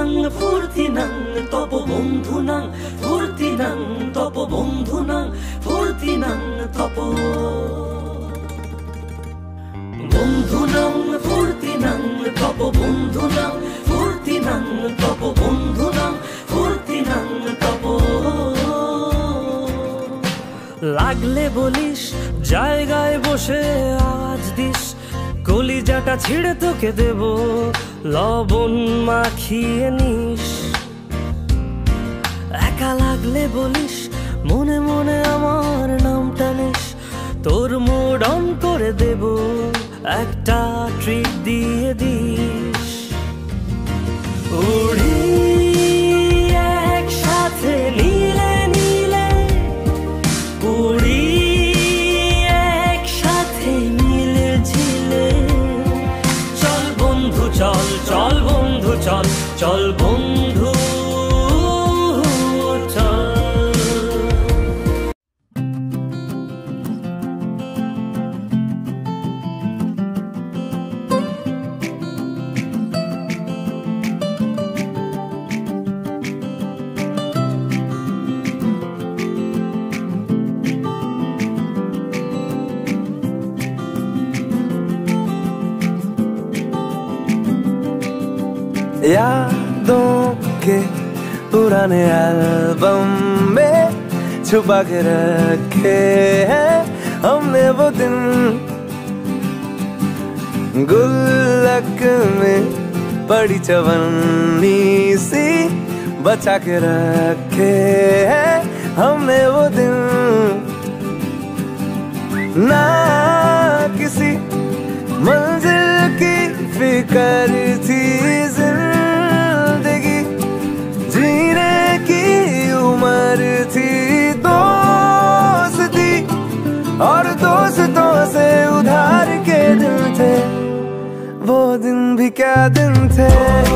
নাং, ফুর্তি নাং, তপ বন্ধু নাং, ফুর্তি নাং, তপ বন্ধু নাং, ফুর্তি নাং, তপ। বন্ধু নাং, ফুর্তি নাং, তপ বন্ধু নাং, ফুর্তি নাং, তপ বন্ধু নাং, ফুর্তি নাং, তপ। লাগলে বলিস, জায়গায় বসে আজ দিস, কলিজাটা ছিঁড়ে তোকে দেব। লবণ মাখিয়ে নিস। একা লাগলে বলিস, মনে মনে আমার নামটা নিস। তোর মোড়ন করে দেব একটা চল চল বন্ধু চল চল বন্ধু यादों के पुराने एल्बम में छुपा के रखे हैं हमने वो दिन। गुल्लक में पड़ी चवन्नी सी बचा के रखे हैं हमने वो दिन। ना किसी मंजिल की फ़िक्र थी ज़िंदगी भी क्या दिन थे।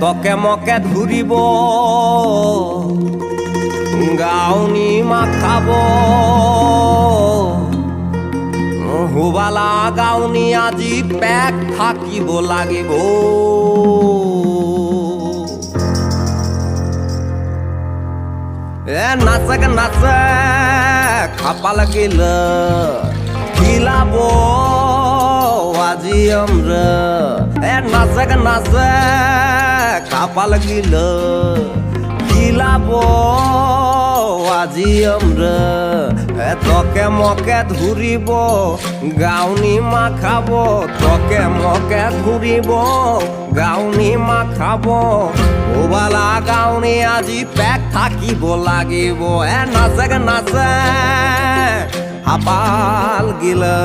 তকে মকে ঘুরিব গাউনি মাখাব। হুবালা গাউনি আজি পেক থাকিব লাগিব এ নাচে নাচে খাপা লাগিল খিলাব আজি আমরা এ নাচে নাচে খাপা গিল। খিলাব, আজি আমরা তকে মকে ধুরিব, গাউনি মাখাব, তকে মকে ধুরিব, গাউনি মাখাব। ওবালা গাউনি, আজি পেক থাকিব লাগিব, এ নাচে নাচে, হাপাল গিলা।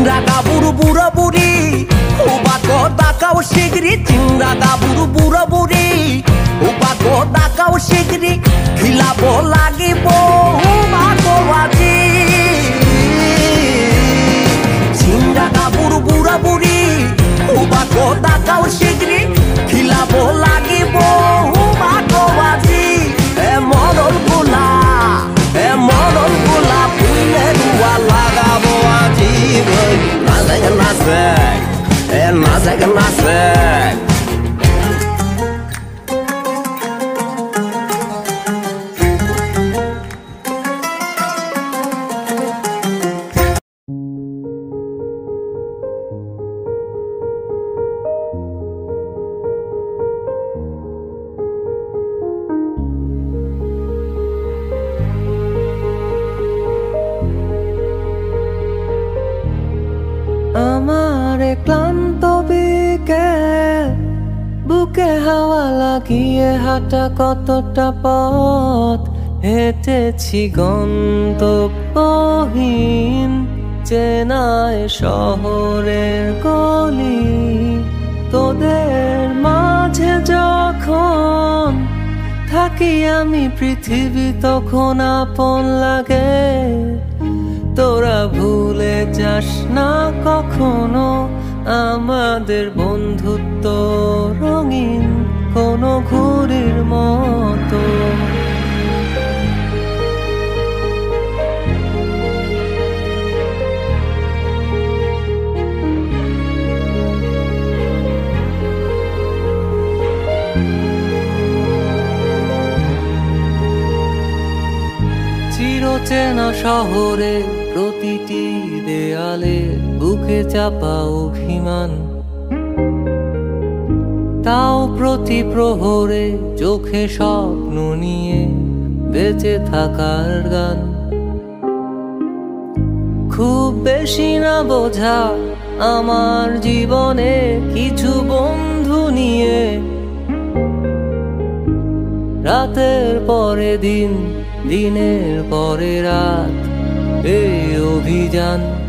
চিংড়া গাবুরু বুড়ো বুড়ি। উবাকো দাকাও শিগরি চিংড়া গাবুরু বুড়ো বুড়ি। উবাকো দাকাও শিগরি খিলাবো লাগিব লাগিয়ে হাঁটা কতটা পথ? হেঁটেছি গন্তব্যহীন চেনায় শহরের গলি। তোদের মাঝে যখন থাকি আমি পৃথিবী, তখন আপন লাগে। তোরা ভুলে যাস না কখনো আমাদের বন্ধুত্ব রঙিন। কোনো ঘুরির মতো। চিরচেনা শহরে প্রতিটি দেয়ালে বুকে চাপা অভিমান। তাও প্রতি প্রহরে চোখে স্বপ্ন নিয়ে বেঁচে থাকার গান। খুব বেশি না বোঝা আমার জীবনে কিছু বন্ধু নিয়ে। রাতের পরে দিন, দিনের পরে রাত এই অভিযান।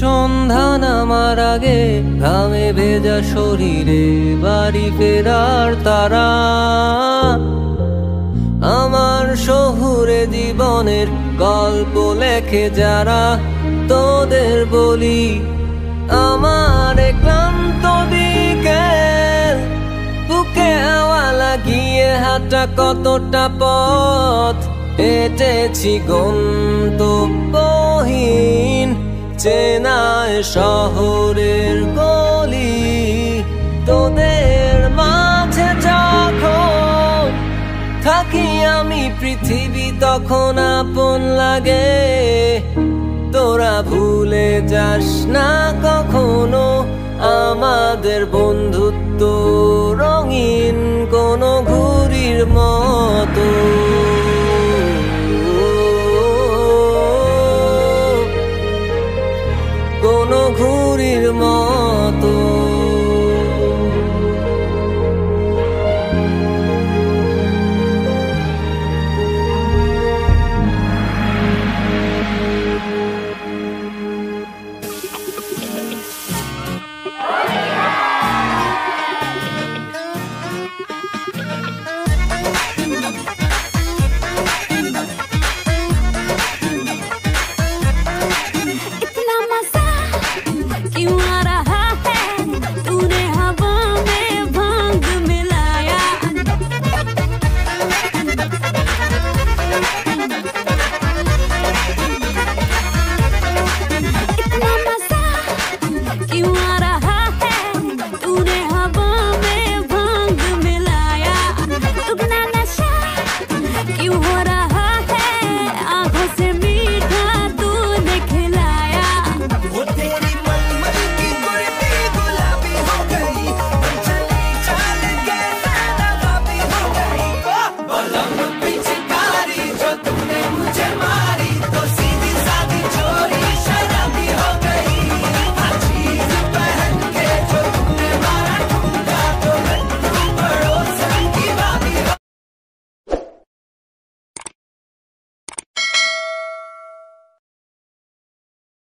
সন্ধ্যা নামার আগে ঘামে ভেজা শরীরে বাড়ি ফেরার তারা। আমার শহুরে জীবনের গল্প লেখে যারা, তোদের বলি আমার ক্লান্ত বিকেল। বুকে হাওয়া লাগিয়ে হাঁটা কতটা পথ হেঁটেছি গন্তব্যহীন। চেনায় শহরের গলি, তোদের মাঝে যখন থাকি আমি, পৃথিবী তখন আপন লাগে। তোরা ভুলে যাস না কখনো আমাদের বন্ধুত্ব, রঙিন কোনো ঘুরির মতো। you what I